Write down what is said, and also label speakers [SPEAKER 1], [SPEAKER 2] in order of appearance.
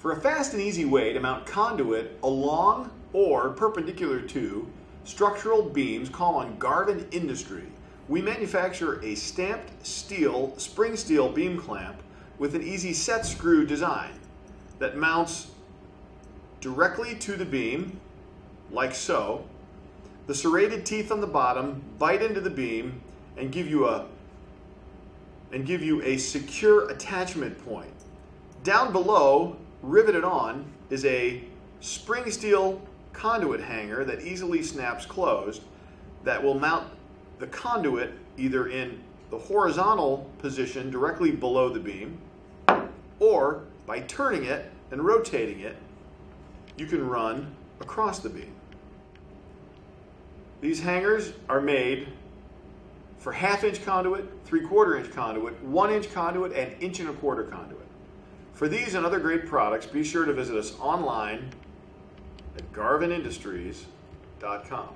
[SPEAKER 1] For a fast and easy way to mount conduit along or perpendicular to structural beams, call on Garvin Industry. We manufacture a stamped steel, spring steel beam clamp with an easy set screw design that mounts directly to the beam, like so. The serrated teeth on the bottom bite into the beam and give you a and give you a secure attachment point. Down below, riveted on, is a spring steel conduit hanger that easily snaps closed that will mount the conduit either in the horizontal position directly below the beam or by turning it and rotating it, you can run across the beam. These hangers are made for half inch conduit, three quarter inch conduit, one inch conduit, and inch and a quarter conduit. For these and other great products, be sure to visit us online at garvinindustries.com.